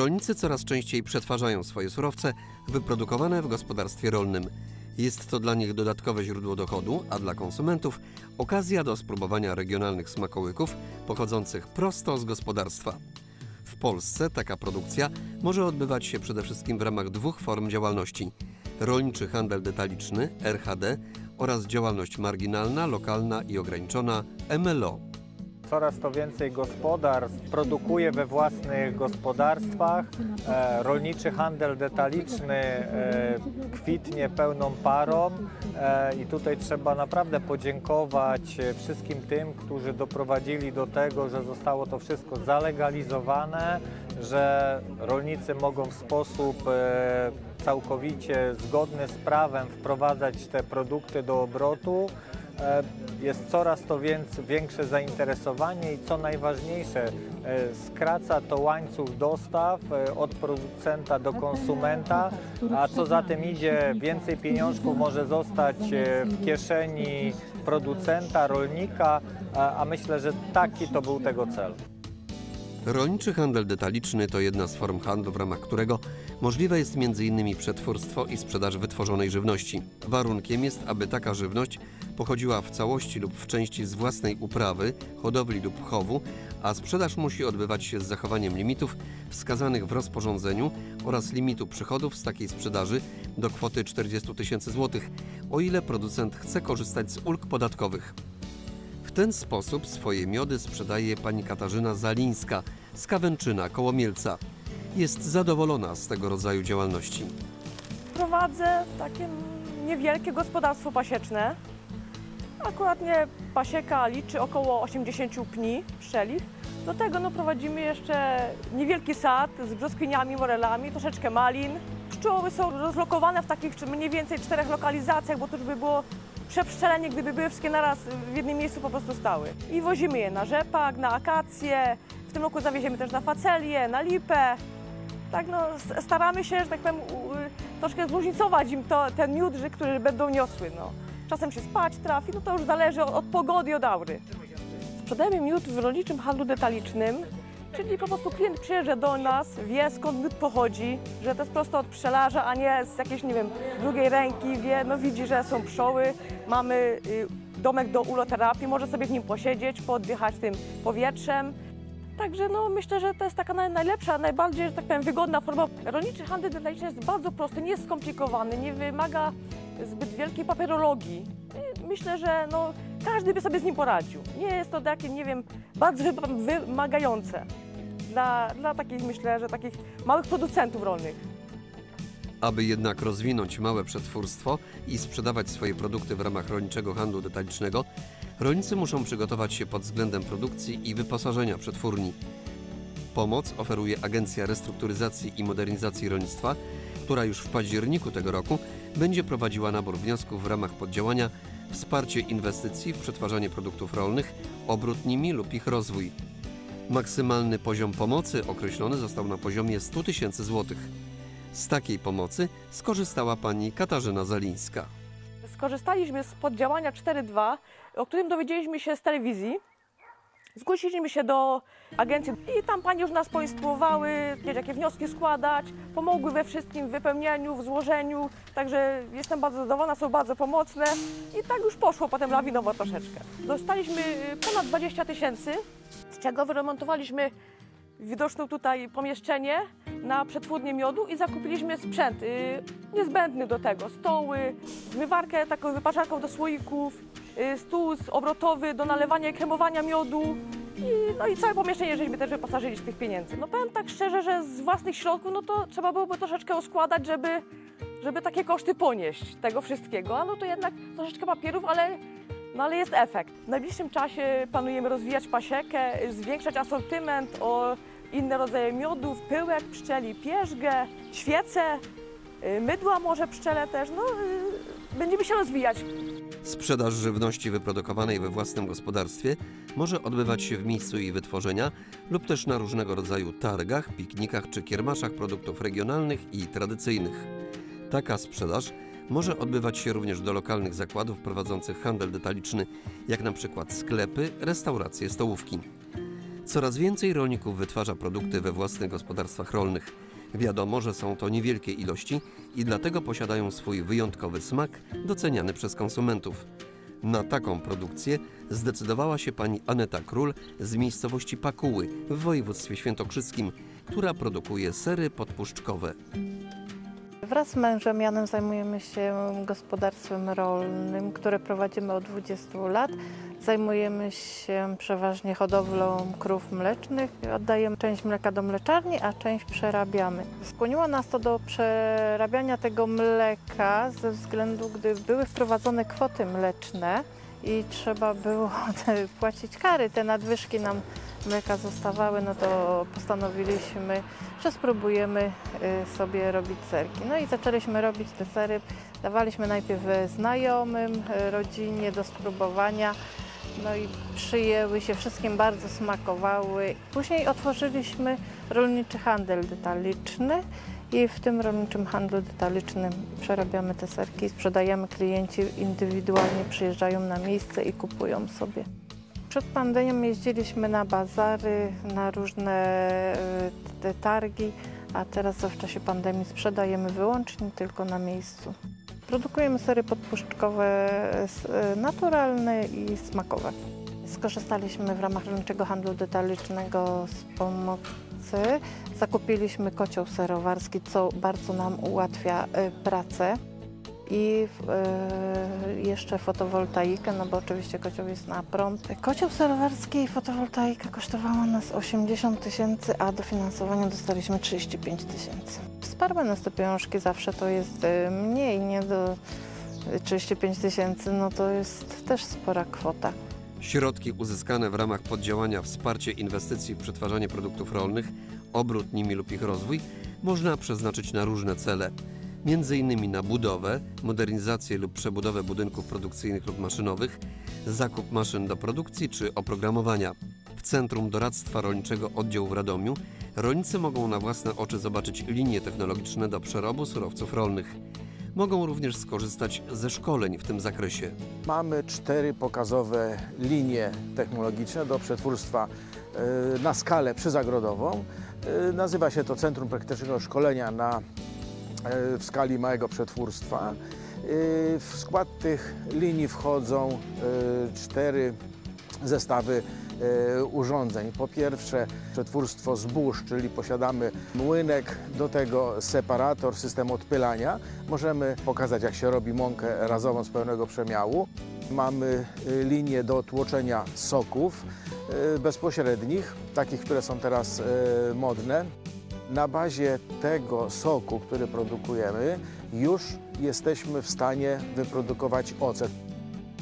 Rolnicy coraz częściej przetwarzają swoje surowce wyprodukowane w gospodarstwie rolnym. Jest to dla nich dodatkowe źródło dochodu, a dla konsumentów okazja do spróbowania regionalnych smakołyków pochodzących prosto z gospodarstwa. W Polsce taka produkcja może odbywać się przede wszystkim w ramach dwóch form działalności: rolniczy handel detaliczny RHD oraz działalność marginalna, lokalna i ograniczona MLO. Coraz to więcej gospodarstw produkuje we własnych gospodarstwach. E, rolniczy handel detaliczny e, kwitnie pełną parą e, i tutaj trzeba naprawdę podziękować wszystkim tym, którzy doprowadzili do tego, że zostało to wszystko zalegalizowane, że rolnicy mogą w sposób całkowicie zgodny z prawem wprowadzać te produkty do obrotu. E, Jest coraz to więc, większe zainteresowanie i co najważniejsze, e, skraca to łańcuch dostaw e, od producenta do konsumenta, a co za tym idzie, więcej pieniążków może zostać w kieszeni producenta, rolnika, a myślę, że taki to był tego cel. Rolniczy handel detaliczny to jedna z form handlu, w ramach którego możliwe jest m.in. przetwórstwo i sprzedaż wytworzonej żywności. Warunkiem jest, aby taka żywność pochodziła w całości lub w części z własnej uprawy, hodowli lub chowu, a sprzedaż musi odbywać się z zachowaniem limitów wskazanych w rozporządzeniu oraz limitu przychodów z takiej sprzedaży do kwoty 40 tysięcy złotych, o ile producent chce korzystać z ulg podatkowych. W ten sposób swoje miody sprzedaje pani Katarzyna Zalińska z Kawęczyna koło Mielca. Jest zadowolona z tego rodzaju działalności. Prowadzę takie niewielkie gospodarstwo pasieczne. Akurat nie pasieka liczy około 80 pni pszczelich. Do tego no, prowadzimy jeszcze niewielki sad z brzoskwiniami, morelami, troszeczkę malin. Pszczoły są rozlokowane w takich mniej więcej czterech lokalizacjach, bo to już by było przepszczelenie, gdyby były wszystkie naraz w jednym miejscu po prostu stały. I wozimy je na rzepak, na akacje. W tym roku zawieziemy też na facelię, na lipę. Tak, no, staramy się, że tak powiem, y, troszkę zróżnicować im to, ten miód, który będą niosły. No. Czasem się spać trafi, no to już zależy od, od pogody od aury. Sprzedajemy miód w rolniczym handlu detalicznym, czyli po prostu klient przyjeżdża do nas, wie skąd miód pochodzi, że to jest prosto od pszczelarza, a nie z jakiejś, nie wiem, drugiej ręki, wie, no widzi, że są pszczoły, mamy y, domek do uloterapii, może sobie w nim posiedzieć, poddychać tym powietrzem. Także no, myślę, że to jest taka naj, najlepsza, najbardziej, że tak powiem, wygodna forma. Rolniczy handel detaliczny jest bardzo prosty, nie jest skomplikowany, nie wymaga zbyt wielkiej papierologii. Myślę, że no, każdy by sobie z nim poradził. Nie jest to takie, nie wiem, bardzo wy- wymagające dla, dla takich, myślę, że takich małych producentów rolnych. Aby jednak rozwinąć małe przetwórstwo i sprzedawać swoje produkty w ramach rolniczego handlu detalicznego, rolnicy muszą przygotować się pod względem produkcji i wyposażenia przetwórni. Pomoc oferuje Agencja Restrukturyzacji i Modernizacji Rolnictwa, która już w październiku tego roku będzie prowadziła nabór wniosków w ramach poddziałania Wsparcie inwestycji w przetwarzanie produktów rolnych, obrót nimi lub ich rozwój. Maksymalny poziom pomocy określony został na poziomie 100 tysięcy złotych. Z takiej pomocy skorzystała pani Katarzyna Zalińska. Skorzystaliśmy z poddziałania 4.2, o którym dowiedzieliśmy się z telewizji. Zgłosiliśmy się do agencji i tam panie już nas poinstruowały, jakie wnioski składać, pomogły we wszystkim w wypełnieniu, w złożeniu, także jestem bardzo zadowolona, są bardzo pomocne i tak już poszło potem lawinowo troszeczkę. Dostaliśmy y, ponad 20 tysięcy, z czego wyremontowaliśmy widoczne tutaj pomieszczenie na przetwórnię miodu i zakupiliśmy sprzęt y, niezbędny do tego. Stoły, zmywarkę taką wypaczarką do słoików, y, stół obrotowy do nalewania i kremowania miodu. I, no i całe pomieszczenie żeśmy też wyposażyli z tych pieniędzy. No powiem tak szczerze, że z własnych środków no to trzeba byłoby troszeczkę uskładać, żeby, żeby takie koszty ponieść tego wszystkiego. A no to jednak troszeczkę papierów, ale no ale jest efekt. W najbliższym czasie planujemy rozwijać pasiekę, zwiększać asortyment o inne rodzaje miodów, pyłek, pszczeli, pierzgę, świece, y, mydła może pszczele też. No, y, będziemy się rozwijać. Sprzedaż żywności wyprodukowanej we własnym gospodarstwie może odbywać się w miejscu jej wytworzenia lub też na różnego rodzaju targach, piknikach czy kiermaszach produktów regionalnych i tradycyjnych. Taka sprzedaż może odbywać się również do lokalnych zakładów prowadzących handel detaliczny, jak na przykład sklepy, restauracje, stołówki. Coraz więcej rolników wytwarza produkty we własnych gospodarstwach rolnych. Wiadomo, że są to niewielkie ilości i dlatego posiadają swój wyjątkowy smak, doceniany przez konsumentów. Na taką produkcję zdecydowała się pani Aneta Król z miejscowości Pakuły w województwie świętokrzyskim, która produkuje sery podpuszczkowe. Wraz z mężem Janem zajmujemy się gospodarstwem rolnym, które prowadzimy od 20 lat. Zajmujemy się przeważnie hodowlą krów mlecznych. Oddajemy część mleka do mleczarni, a część przerabiamy. Skłoniło nas to do przerabiania tego mleka ze względu, gdy były wprowadzone kwoty mleczne i trzeba było płacić kary. Te nadwyżki nam mleka zostawały, no to postanowiliśmy, że spróbujemy y, sobie robić serki. No i zaczęliśmy robić te sery. Dawaliśmy najpierw znajomym, y, rodzinie do spróbowania. No i przyjęły się, wszystkim bardzo smakowały. Później otworzyliśmy rolniczy handel detaliczny i w tym rolniczym handlu detalicznym przerabiamy te serki, sprzedajemy klienci indywidualnie przyjeżdżają na miejsce i kupują sobie. Przed pandemią jeździliśmy na bazary, na różne e, targi, a teraz w czasie pandemii sprzedajemy wyłącznie tylko na miejscu. Produkujemy sery podpuszczkowe e, e, naturalne i smakowe. Skorzystaliśmy w ramach rolniczego handlu detalicznego z pomocy. Zakupiliśmy kocioł serowarski, co bardzo nam ułatwia pracę. I e, jeszcze fotowoltaikę, no bo oczywiście kocioł jest na prąd. Kocioł serowarski i fotowoltaika kosztowała nas 80 tysięcy, a dofinansowania dostaliśmy 35 tysięcy. Wsparły nas te pieniążki, zawsze to jest e, mniej, nie do 35 tysięcy, no to jest też spora kwota. Środki uzyskane w ramach poddziałania Wsparcie inwestycji w przetwarzanie produktów rolnych, obrót nimi lub ich rozwój można przeznaczyć na różne cele. Innymi na budowę, modernizację lub przebudowę budynków produkcyjnych lub maszynowych, zakup maszyn do produkcji czy oprogramowania. W Centrum Doradztwa Rolniczego Oddział w Radomiu rolnicy mogą na własne oczy zobaczyć linie technologiczne do przerobu surowców rolnych. Mogą również skorzystać ze szkoleń w tym zakresie. Mamy cztery pokazowe linie technologiczne do przetwórstwa e, na skalę przyzagrodową. E, Nazywa się to Centrum Praktycznego Szkolenia na, w skali małego przetwórstwa. E, W skład tych linii wchodzą e, cztery zestawy e, urządzeń. Po pierwsze przetwórstwo zbóż, czyli posiadamy młynek, do tego separator, system odpylania. Możemy pokazać jak się robi mąkę razową z pełnego przemiału. Mamy linię do tłoczenia soków bezpośrednich, takich, które są teraz modne. Na bazie tego soku, który produkujemy, już jesteśmy w stanie wyprodukować ocet.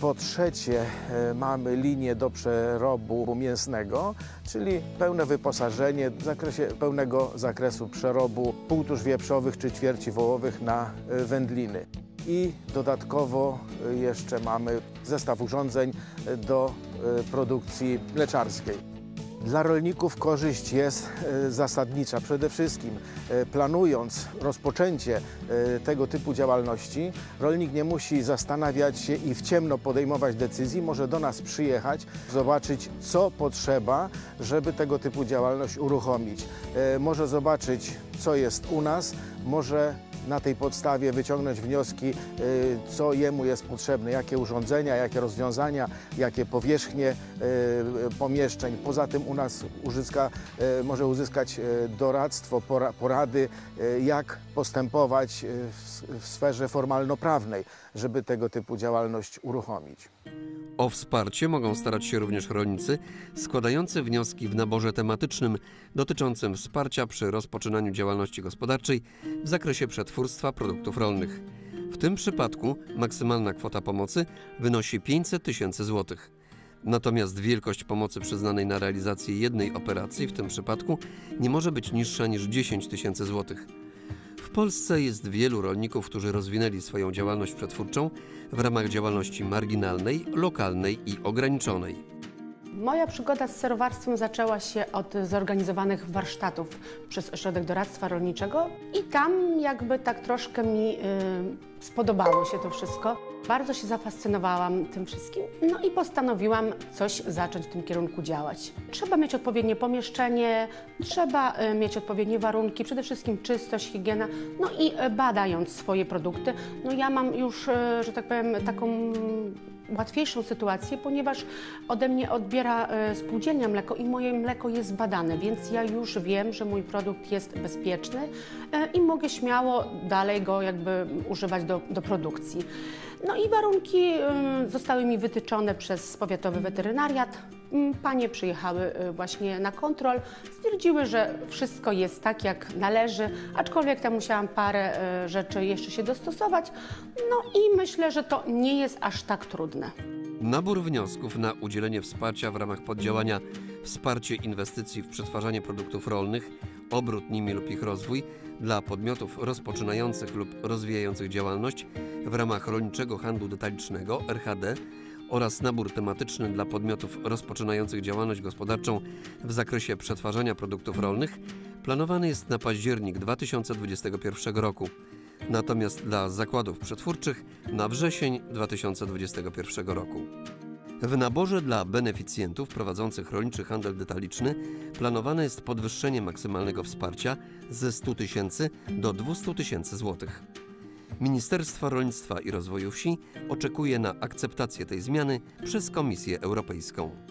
Po trzecie, e, mamy linię do przerobu mięsnego, czyli pełne wyposażenie w zakresie pełnego zakresu przerobu półtusz wieprzowych czy ćwierci wołowych na e, wędliny. I dodatkowo e, jeszcze mamy zestaw urządzeń do produkcji mleczarskiej. Dla rolników korzyść jest e, zasadnicza. Przede wszystkim e, planując rozpoczęcie e, tego typu działalności, rolnik nie musi zastanawiać się i w ciemno podejmować decyzji, może do nas przyjechać, zobaczyć co potrzeba, żeby tego typu działalność uruchomić. Może zobaczyć co jest u nas, może na tej podstawie wyciągnąć wnioski, y, co jemu jest potrzebne, jakie urządzenia, jakie rozwiązania, jakie powierzchnie y, pomieszczeń. Poza tym u nas uzyska, y, może uzyskać y, doradztwo, pora- porady, y, jak postępować y, w sferze formalno-prawnej, żeby tego typu działalność uruchomić. O wsparcie mogą starać się również rolnicy składający wnioski w naborze tematycznym dotyczącym wsparcia przy rozpoczynaniu działalności gospodarczej w zakresie przetwórstwa produktów rolnych. W tym przypadku maksymalna kwota pomocy wynosi 500 tysięcy złotych. Natomiast wielkość pomocy przyznanej na realizację jednej operacji w tym przypadku nie może być niższa niż 10 tysięcy złotych. W Polsce jest wielu rolników, którzy rozwinęli swoją działalność przetwórczą w ramach działalności marginalnej, lokalnej i ograniczonej. Moja przygoda z serowarstwem zaczęła się od zorganizowanych warsztatów przez Ośrodek Doradztwa Rolniczego i tam jakby tak troszkę mi y, spodobało się to wszystko. Bardzo się zafascynowałam tym wszystkim, no i postanowiłam coś zacząć w tym kierunku działać. Trzeba mieć odpowiednie pomieszczenie, trzeba e, mieć odpowiednie warunki, przede wszystkim czystość, higiena, no i e, badając swoje produkty, no ja mam już, e, że tak powiem, taką łatwiejszą sytuację, ponieważ ode mnie odbiera e, spółdzielnia mleko i moje mleko jest badane, więc ja już wiem, że mój produkt jest bezpieczny e, i mogę śmiało dalej go jakby używać do, do produkcji. No i warunki e, zostały mi wytyczone przez powiatowy weterynariat. Mm, Panie przyjechały e, właśnie na kontrol, stwierdziły, że wszystko jest tak jak należy, aczkolwiek tam musiałam parę e, rzeczy jeszcze się dostosować. No i myślę, że to nie jest aż tak trudne. Nabór wniosków na udzielenie wsparcia w ramach poddziałania Wsparcie inwestycji w przetwarzanie produktów rolnych, obrót nimi lub ich rozwój dla podmiotów rozpoczynających lub rozwijających działalność w ramach rolniczego handlu detalicznego RHD oraz nabór tematyczny dla podmiotów rozpoczynających działalność gospodarczą w zakresie przetwarzania produktów rolnych planowany jest na październik 2021 roku. Natomiast dla zakładów przetwórczych na wrzesień 2021 roku. W naborze dla beneficjentów prowadzących rolniczy handel detaliczny planowane jest podwyższenie maksymalnego wsparcia ze 100 tysięcy do 200 tysięcy złotych. Ministerstwo Rolnictwa i Rozwoju Wsi oczekuje na akceptację tej zmiany przez Komisję Europejską.